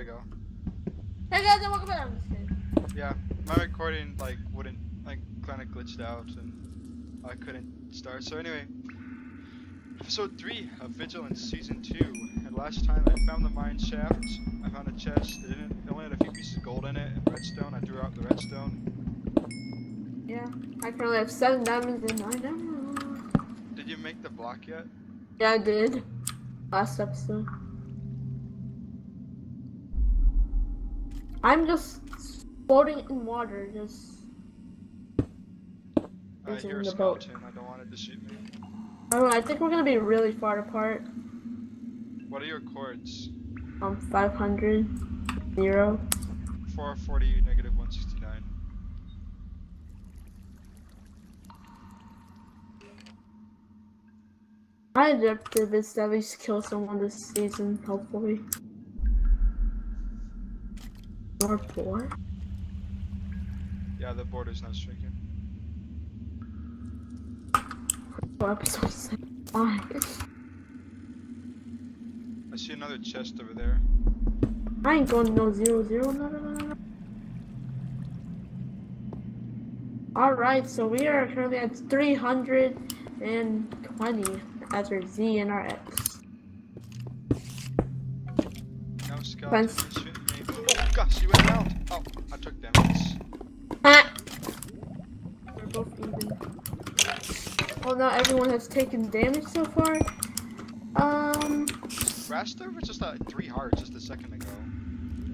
We go. hey guys, welcome back. I'm just kidding. Yeah, my recording like wouldn't like kind of glitched out and I couldn't start. So anyway, episode three of Vigilance season two. And last time I found the mine shaft. I found a chest. It didn't. It only had a few pieces of gold in it and redstone. I drew out the redstone. Yeah, I currently have seven diamonds and nine diamonds. Did you make the block yet? Yeah, I did. Last episode. I'm just floating in water, just. I It's hear in a the boat. skeleton. I don't want it to shoot me. I don't know, I think we're gonna be really far apart. What are your chords? Um, 500, 0. 440, negative 169. My objective is to at least kill someone this season, hopefully. Or four? Yeah, the border's not shrinking. Four episodes. Five. I see another chest over there. I ain't going no zero zero. No, no, no, no. All right, so we are currently at 320 as our Z and our X. No skeleton Fence. is. Oh you went down. Oh, I took damage. Ah! We're both even. Well, now everyone has taken damage so far. Um, Raster was just at three hearts just a second ago.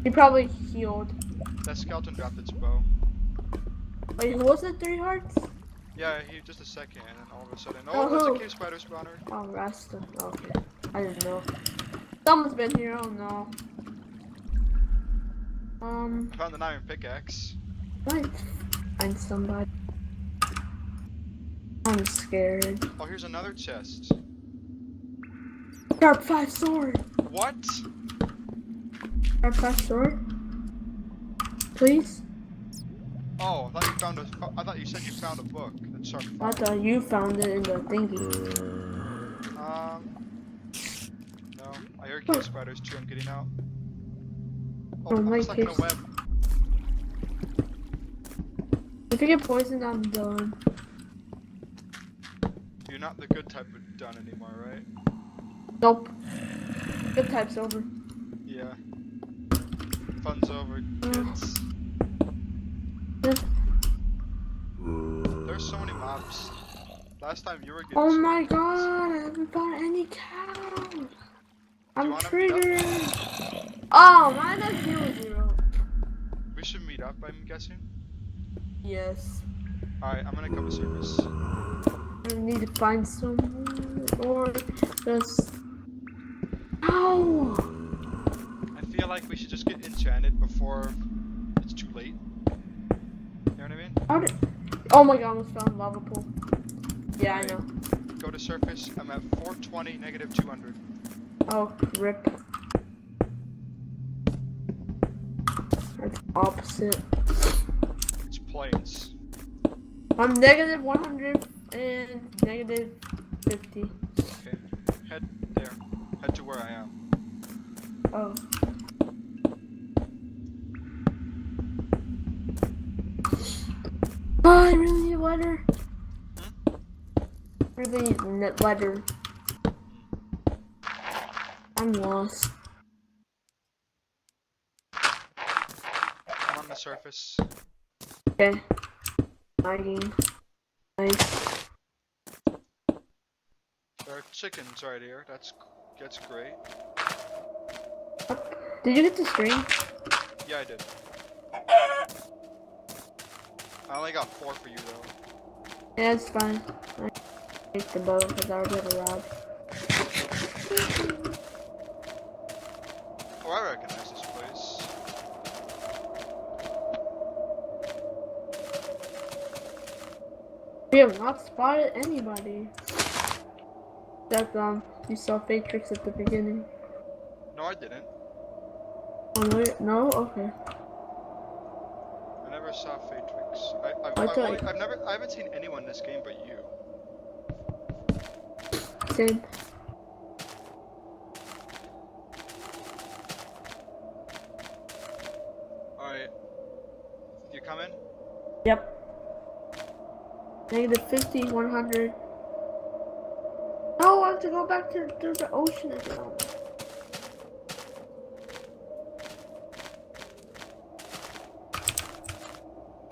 he probably healed. That skeleton dropped its bow. Wait, who was it? Three hearts? Yeah, he just a second, and then all of a sudden, Oh, oh, that's who? a cave spider spawner. Oh, Rasta. Okay, I didn't know. Someone's been here. Oh no. Um, Found the iron pickaxe. might find somebody. I'm scared. Oh, here's another chest. Sharp five sword. What? Sharp five sword. Please. Oh, I thought you found a. I thought you said you found a book. That's sharp. I thought you found it in the thingy. Um. No, I hear cave spiders too. I'm getting out. Oh, I'm my stuck in a web. If you get poisoned, I'm done. You're not the good type of done anymore, right? Nope. Good type's over. Yeah. Fun's over, kids. There's so many mobs. Last time you were getting. Oh my many god, I haven't found any cows. I'm wanna meet up? triggering. Oh, mine is zero zero. We should meet up, I'm guessing. Yes. Alright, I'm gonna come to service. I need to find someone or just. Ow! I feel like we should just get enchanted before it's too late. You know what I mean? How did? Oh my god, I almost found lava pool. Yeah, I know. Go to surface. I'm at 420, negative 200. Oh, rip. That's opposite. It's plains. I'm negative 100 and negative 50. Okay. Head there. Head to where I am. Oh. Oh, I really need a letter. Hmm? Really need letter. I'm lost. I'm on the surface. Okay. Lagging. Nice. There are chickens right here. That's that's great. Did you get the stream? Yeah, I did. I only got four for you though. Yeah, it's fine. I take the boat because I already have a rod. Oh, I recognize We have not spotted anybody. That um, you saw Fatrix at the beginning. No, I didn't. Oh, no? No? Okay. I never saw Fatrix. I, I've, I I've, I've never, I haven't seen anyone in this game but you. Same. Negative 50, 100. No, I have to go back to, to the ocean again.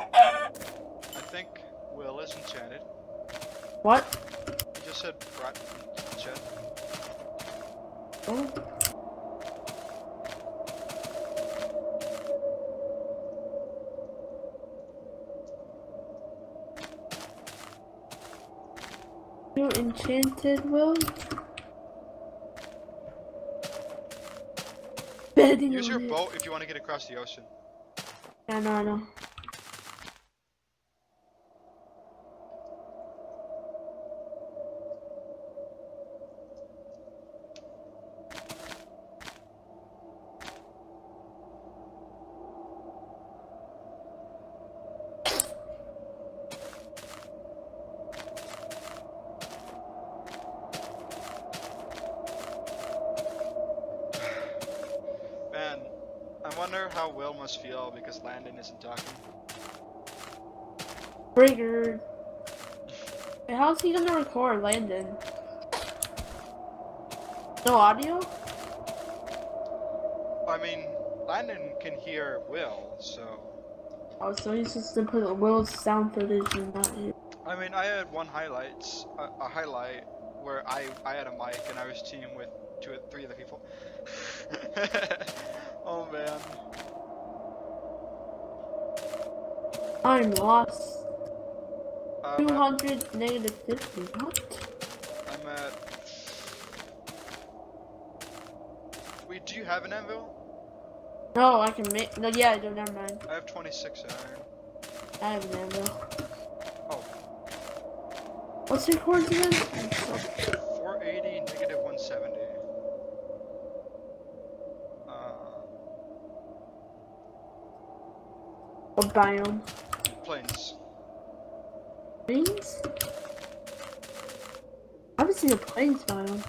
I think Will is enchanted. What? You just said Brat in. Oh. Enchanted will? Betting Use your boat if you want to get across the ocean. Yeah, no, I know. Wonder how Will must feel because Landen isn't talking. Triggered. Hey, How's he gonna record Landen? No audio? I mean, Landen can hear Will, so. Oh, so he's just gonna put Will's sound footage and not his. I mean, I had one highlights, a, a highlight where I I had a mic and I was teaming with two, or three other people. oh man. I'm lost. Um, 200 negative 50. What? I'm at. Wait, do you have an anvil? No, I can make. No, yeah, I do. Never mind. I have 26 iron. I have an anvil. Oh, What's your again? 480, negative 170. What biome? plains. Plains? I haven't seen a plains biome.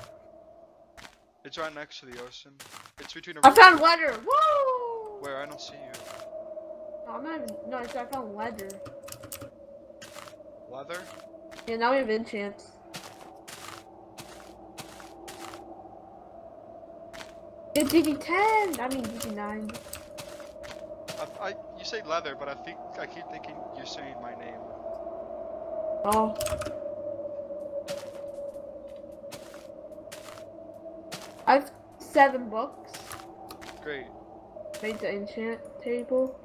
It's right next to the ocean. It's between I found leather! Woo! Where I don't see you. No, I'm not even. No, I said I found leather. Leather? Yeah, now we have enchants. Yeah, DD10! I mean DD9. I, I, you say leather, but I think I keep thinking you're saying my name. Oh. I have seven books. Great. Made the enchant table.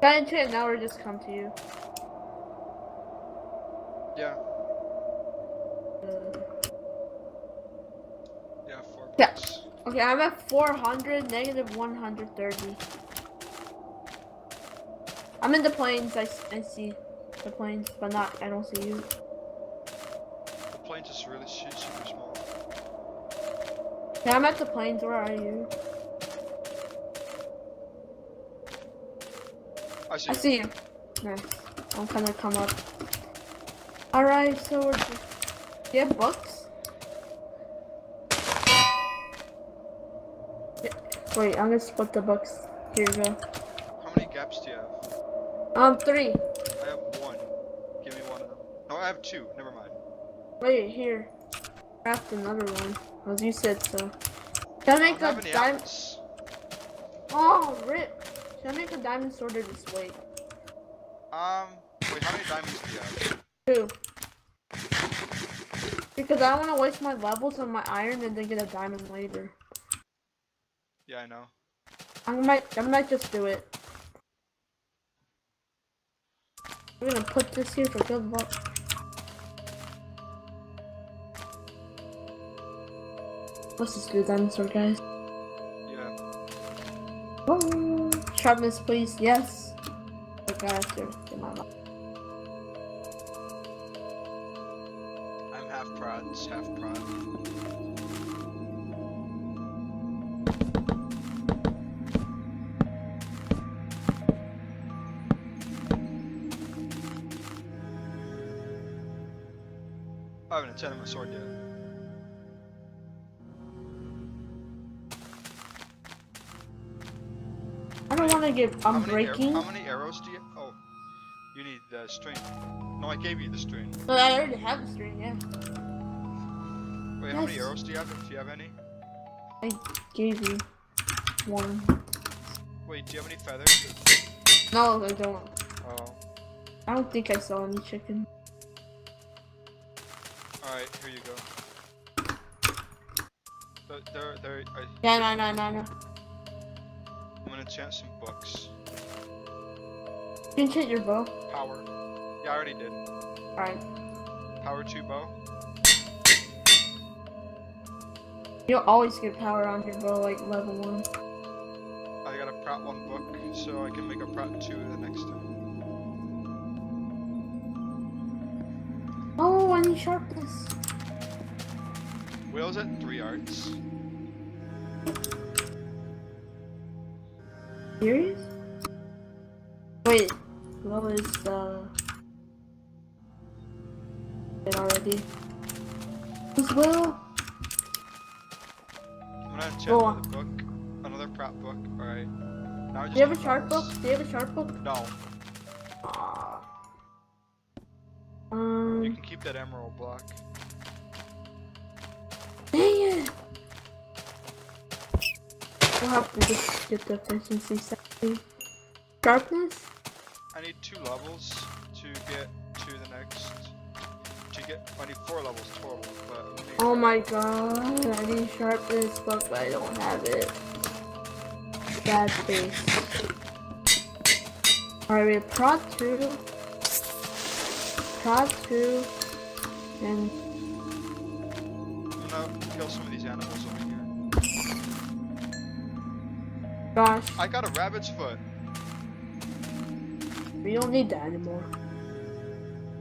Can I enchant now or just come to you? Yeah, Mm. yeah, four Yeah. Okay, I'm at 400, negative 130. I'm in the plains. I see the planes, but not. I don't see you. The plains is really su- super small. Yeah, I'm at the planes. Where are you? I see. I you. see you. Nice. I'm gonna come up. Alright, so we're just... Do you have books? Wait, I'm gonna split the books. Here you go. How many gaps do you have? Um, three. I have one. Give me one of them. No, I have two. Never mind. Wait, here. Craft another one. As you said so. Can I make a diamond? Oh, rip. Should I make a diamond sword or just wait? Um, wait, how many diamonds do you have? Two. Because I don't want to waste my levels on my iron and then get a diamond later. Yeah, I know. I might, I might just do it. I'm gonna put this here for good luck. Let's just do sword, guys. Yeah. Oh, sharpness, please. Yes. Okay, I have to get my. I'm half prots, half prot. I haven't my sword. I don't want to get. How I'm many, breaking. How many arrows do you? Oh, you need the string. No, I gave you the string. But I already have the string. Yeah, Wait, how many arrows do you have? If you have any. I gave you one. Wait, do you have any feathers? No, I don't. Oh, I don't think I saw any chicken. All right. Here you go. But there, there. I, Yeah, no, no, no, no. I'm gonna chant some books. You can hit your bow. Power. Yeah, I already did. Alright. Power two bow. You'll always get power on your bow, like level one. I got a Prot one book, so I can make a Prot two the next time. Oh, sharpness. Will's at three arts. Serious? Wait, what was the? It already. As well. I'm gonna Go on. another book. Another Prot book. Alright. Now I just Do you have a sharp book? Do you have a sharp book? No. Ah. You Um. can keep that emerald block. Dang it! We'll have to just get the efficiency setting. Sharpness? I need two levels to get to the next. To get. I need four levels total, but. Oh my god, I need sharpness, but I don't have it. Bad face. Alright, we have prot 2. Prot 2. And gonna kill some of these animals over here. gosh, I got a rabbit's foot, we don't need that anymore.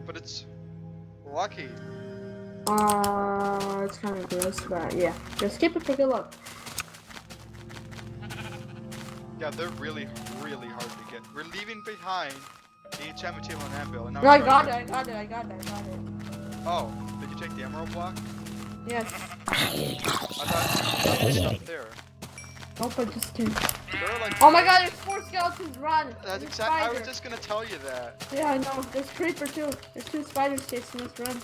but it's lucky. Uh, it's kind of gross, but yeah. Just keep it for good luck. Yeah, they're really, really hard to get. We're leaving behind the enchantment table and anvil, No, I got it, I got it, I got it, I got it. Oh, did you take the emerald block? Yes. I thought it stopped there. Nope, I just did. Like. Oh my god, there's four skeletons, run! That's exactly. I was just gonna tell you that. Yeah, I know. There's creeper too. There's two spiders chasing us. Run.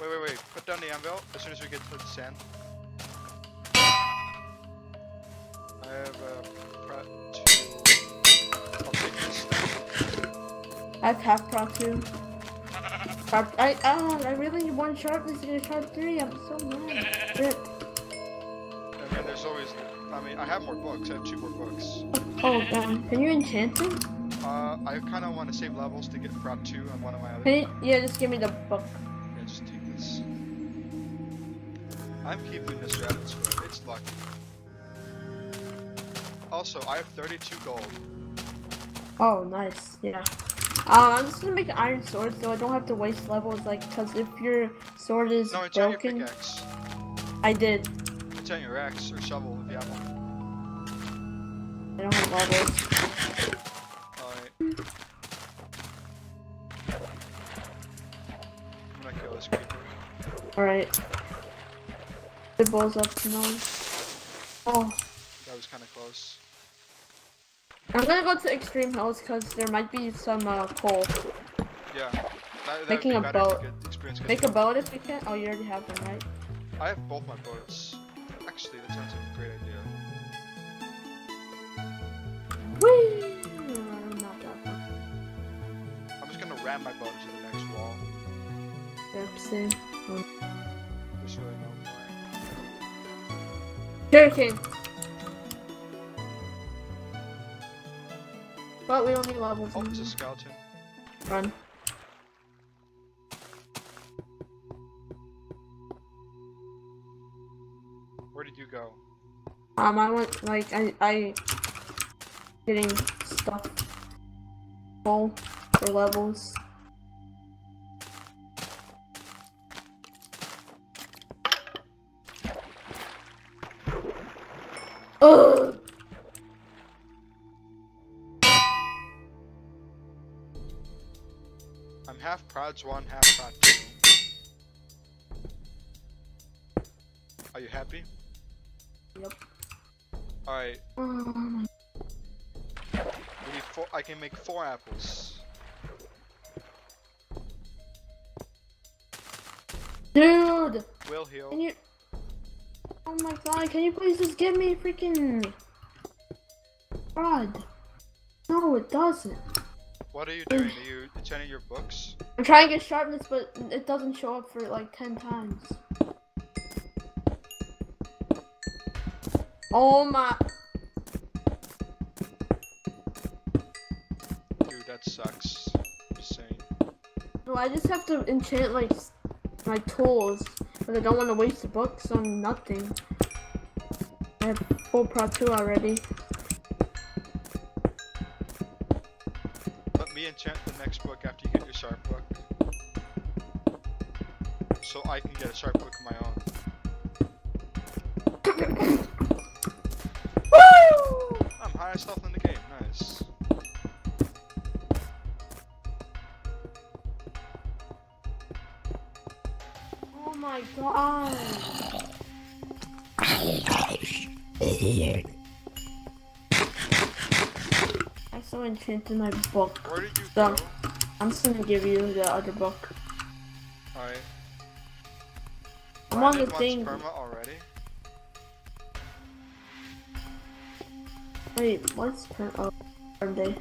Wait, wait, wait. Put down the anvil as soon as we get to the sand. I have a thing. I have half prop too. Sharp. I ah, I really need one sharpness a sharp three. I'm so mad. Rip. I mean, there's always. I mean, I have more books. I have two more books. Oh damn. Can you enchant them? Uh, I kind of want to save levels to get prop two on one of my other. You, yeah, just give me the book. Yeah, just take this. I'm keeping this rabbit's foot. It's lucky. Also, I have 32 gold. Oh, nice. Yeah. Um, I'm just gonna make an iron sword so I don't have to waste levels. Like, cause if your sword is No, your broken, pickaxe. I did. Enchant your axe or shovel if you have one. I don't have levels. Alright. I'm gonna kill this creeper. All right. The ball's up to. Oh. That was kind of close. I'm gonna go to extreme hills because there might be some uh, coal. Yeah. That, that Making a boat. Make a boat if you can. Oh, you already have one, right? I have both my boats. Actually, that sounds like a great idea. Whee! I'm not that. I'm just gonna ram my boat into the next wall. Same. There's really no point. Hurricane. But we don't need levels. Oh, it's a skeleton. Run. Where did you go? Um, I went like I I getting stuff full for levels. Ugh. Prots 1, half Prot 2. Are you happy? Yep. Alright, Um, four. I can make four apples. dude, Will heal. can you? Oh my god, can you please just give me freaking God? No, it doesn't. What are you doing? Are you turning your books? I'm trying to get sharpness, but it doesn't show up for like 10 times. Oh my. Dude, that sucks. Saying. No, I just have to enchant like my tools, but I don't want to waste the books on nothing. I have full Pro 2 already. So I can get a sharp book my own. Woo! I'm highest health in the game. Nice. Oh my god. I so enchanted my book. Where did you So- go? I'm just gonna give you the other book. I'm on the Brandon thing. Already. Wait, what's turn? Oh, turn day.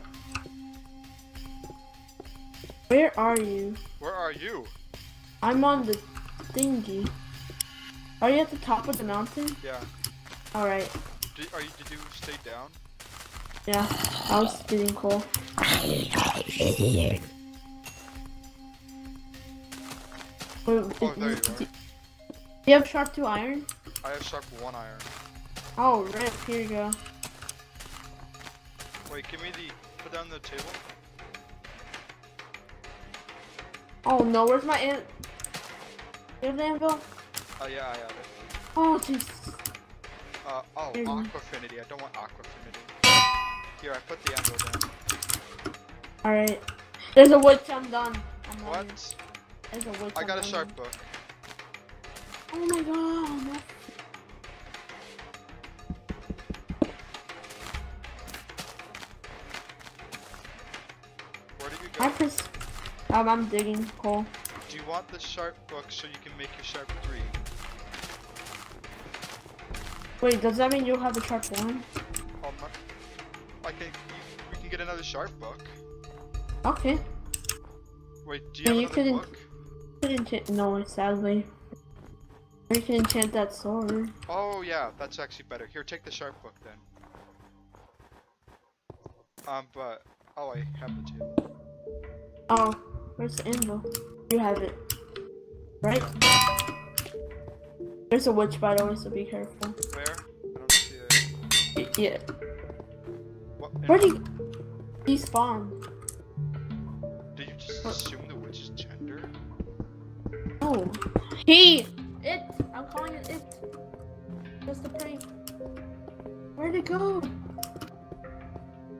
Where are you? Where are you? I'm on the thingy. Are you at the top of the mountain? Yeah. Alright. Did, are you, did you stay down? Yeah, I was getting cool. Wait, Oh, there you are. Do you have sharp 2 iron? I have sharp one iron. Oh, rip, here you go. Wait, give me the. Put down the table. Oh no, where's my ant? You have the anvil? Oh yeah, I have it. Oh, jeez. Uh, oh, Mhm. Aqua Affinity. I don't want Aqua Affinity. Here, I put the anvil down. Alright. There's a witch, I'm done. I'm. What? There's a witch. I I'm got a done. sharp book. Oh my god. Where did you I go? pers- um, I'm digging coal. Do you want the sharp book so you can make your sharp three? Wait, does that mean you'll have a sharp one? My. I can. We can get another sharp book. Okay. Wait, do Yeah, you you have another couldn't- book? Could enchant. No, sadly. You can enchant that sword. Oh yeah, that's actually better. Here, take the sharp book then. Um, but oh, I have the table. Oh, where's the anvil? You have it. Right? There's a witch, by the way, so be careful. Where? I don't see it. Yeah. What? Where'd he? He spawned. Did you just What? assume the witch's gender? Oh. He! Calling it it. Just a prank. Where'd it go?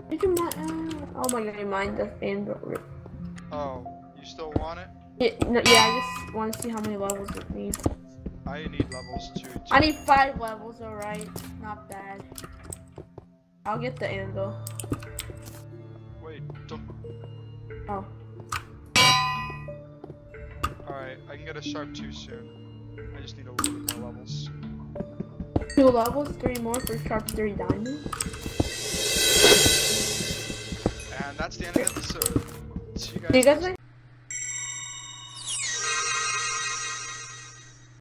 Did you mind? Uh, oh my god, you mind the anvil. Oh, you still want it? Yeah, no, yeah, I just want to see how many levels it needs. I need levels too. too. I need five levels, alright. Not bad. I'll get the anvil. Wait, don't. Oh. Alright, I can get a sharp two soon. I just need a little bit more levels. Two levels, three more for sharp three diamond. And that's the end of the episode. See you guys. Do you guys next